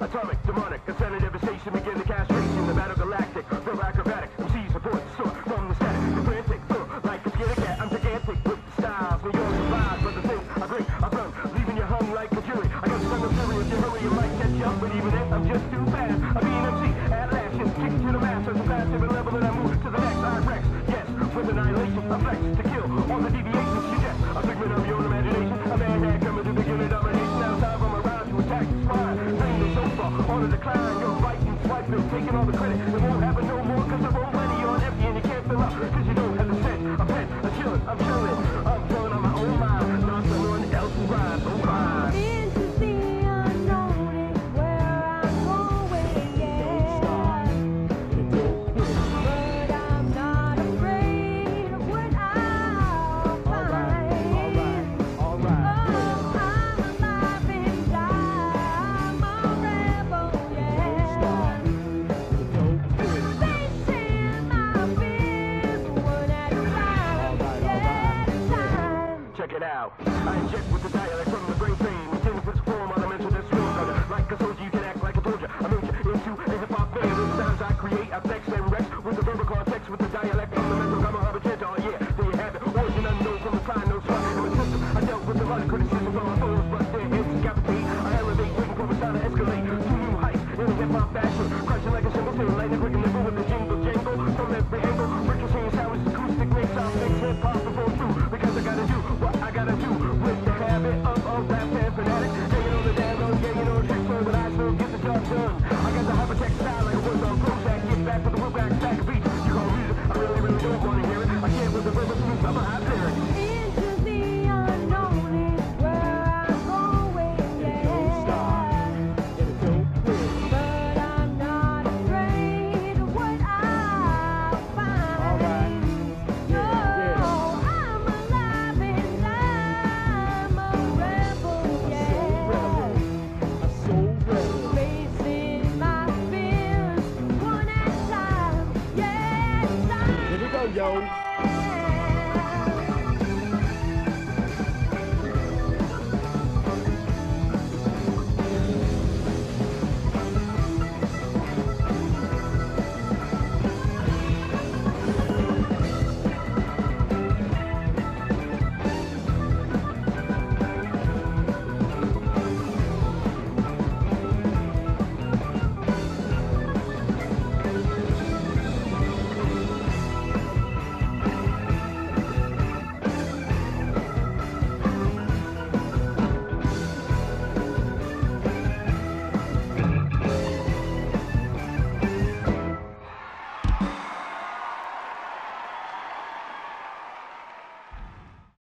Atomic, demonic, ascended devastation, begin the castration, the battle galactic, pro acrobatic, MCs report the sword from the static, the frantic, full, like a scared cat, I'm gigantic with the styles, New York survives, but the things I bring, I burn, leaving you hung like a jury, I got some material, if you hurry, you might catch up, but even if I'm just too fast, I mean MC, at last, and kicking to the mass, I'm passive and level, and I move to the next, I wreck, yes, with annihilation, effects, decline. You're biting, swiping, taking all the credit. I made you into the hip hop family. The sounds I flex and wreck with the verbal context,